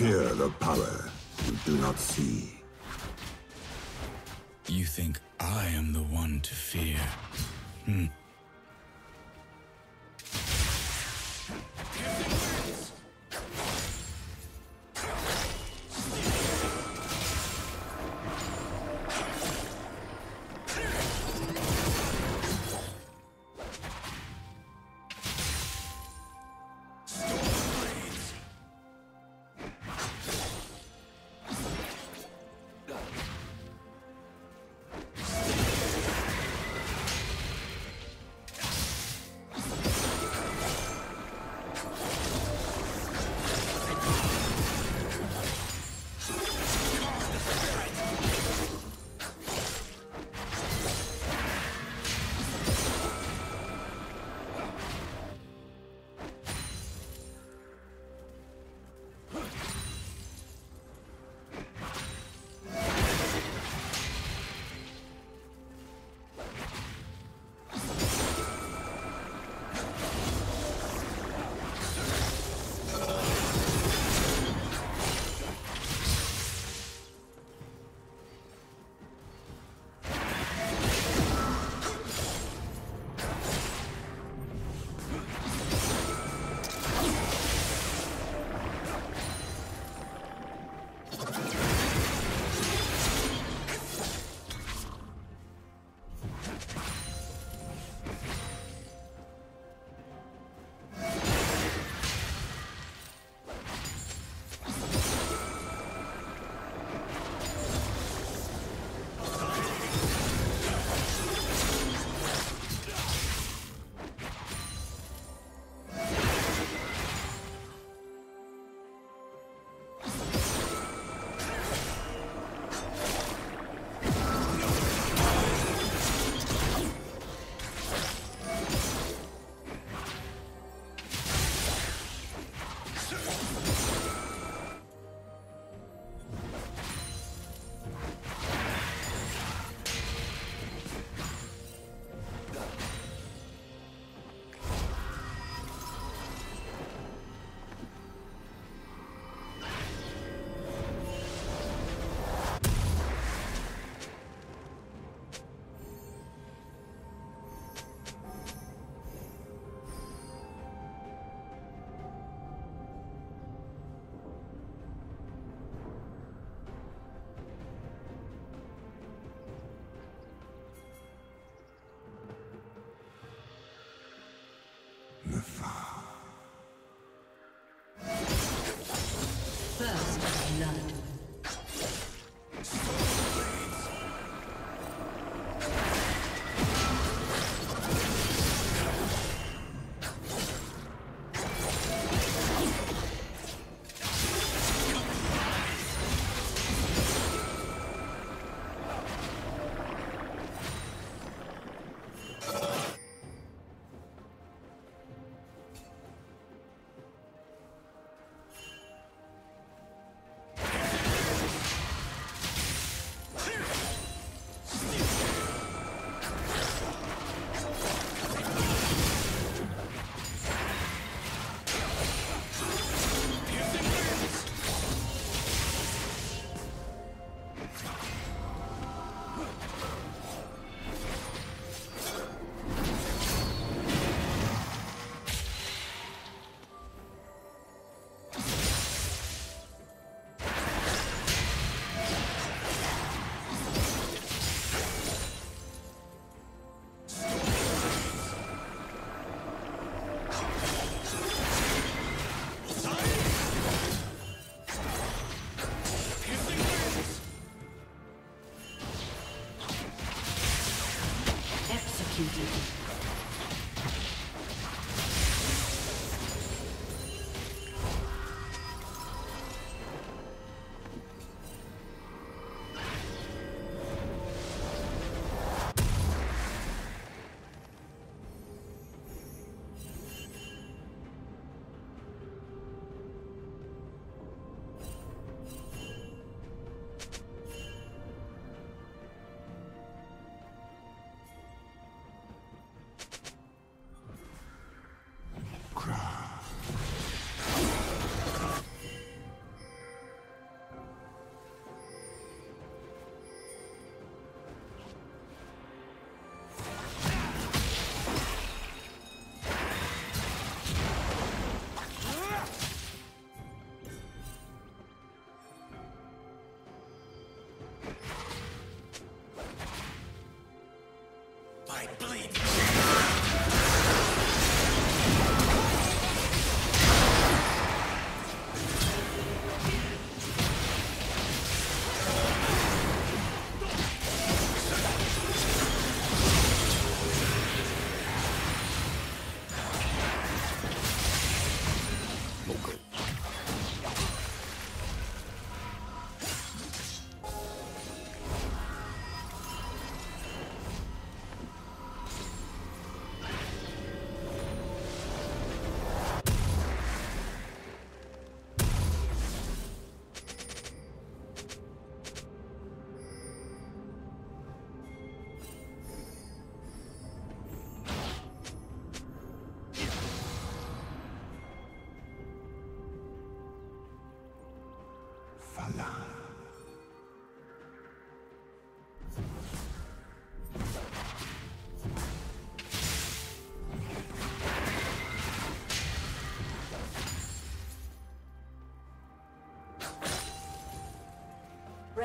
fear the power you do not see. You think I am the one to fear? Hmm. Thank you.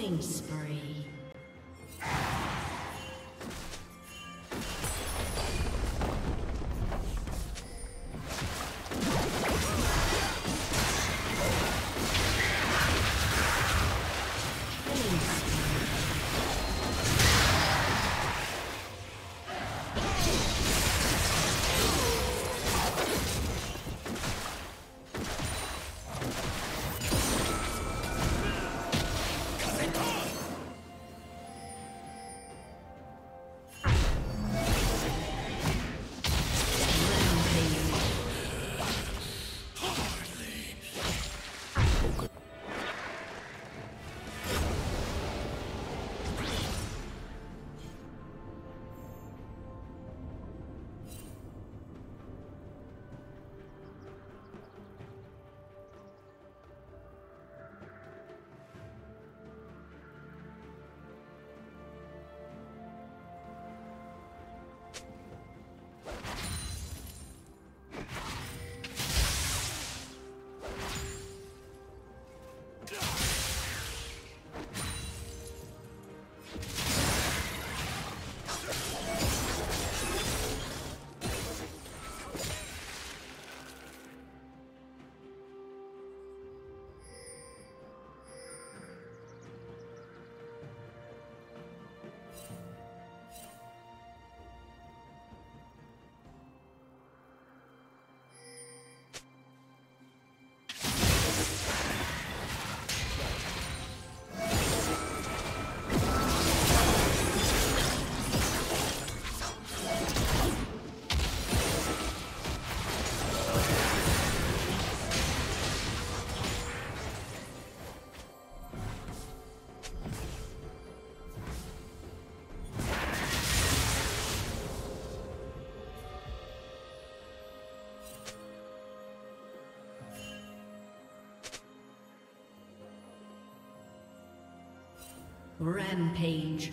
Killing spree. Rampage.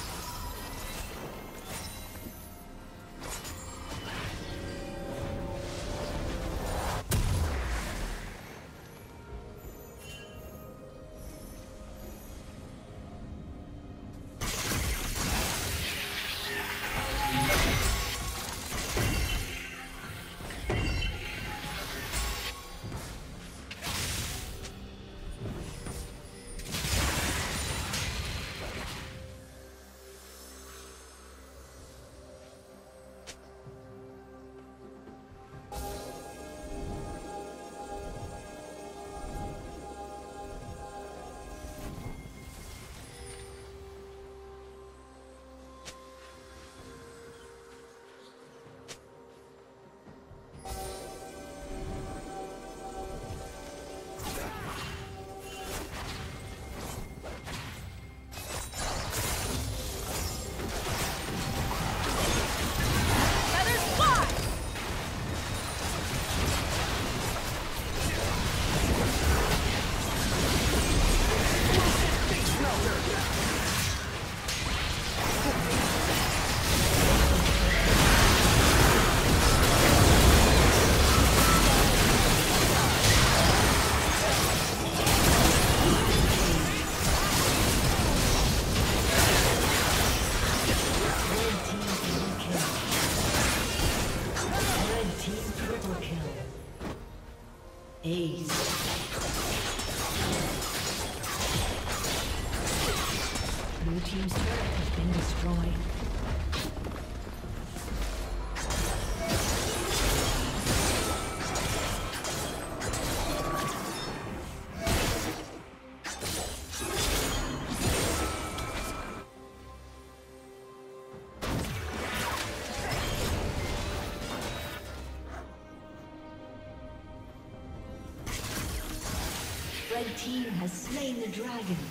The dragon.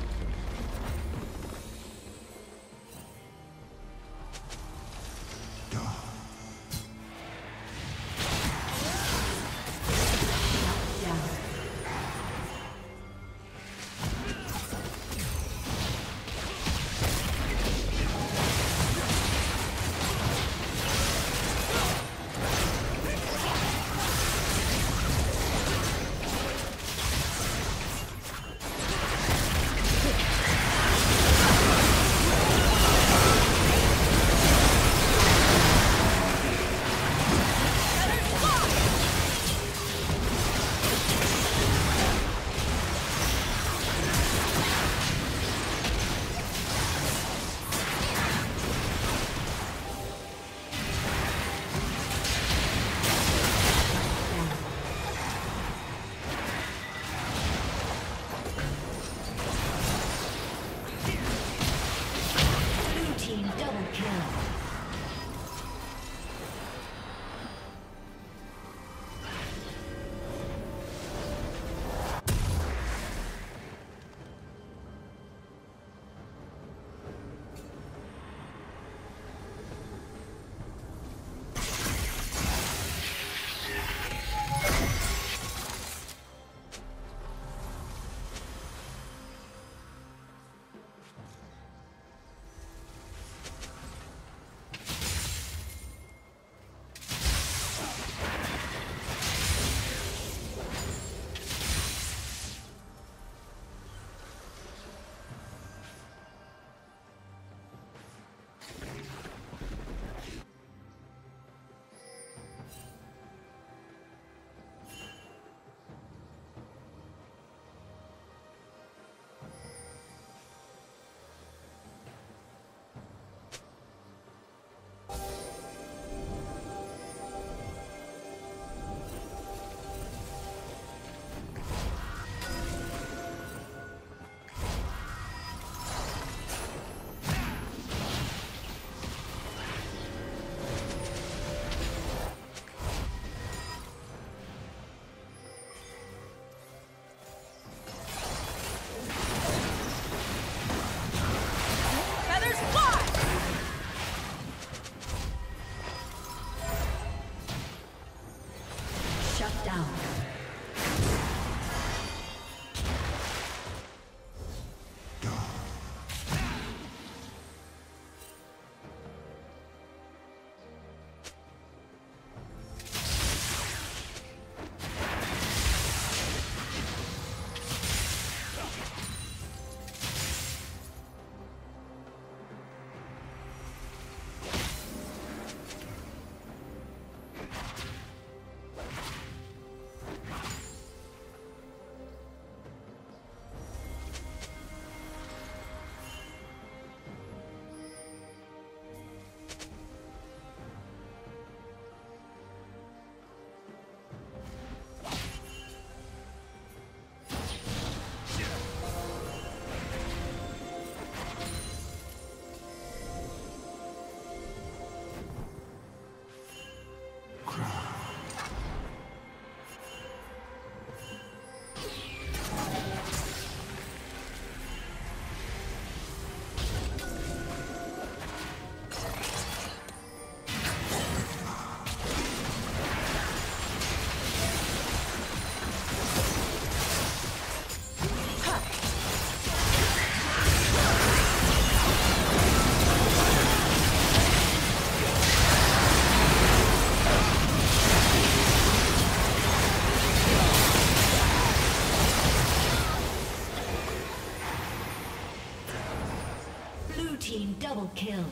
Kill.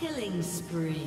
Killing spree.